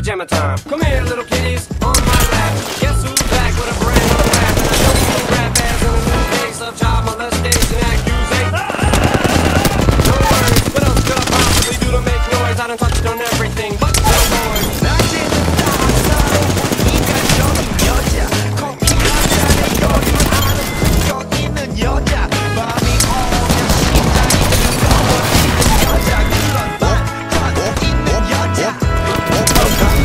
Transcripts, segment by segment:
pajama time. Come here, little kitties, on my lap. Guess who's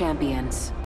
champions.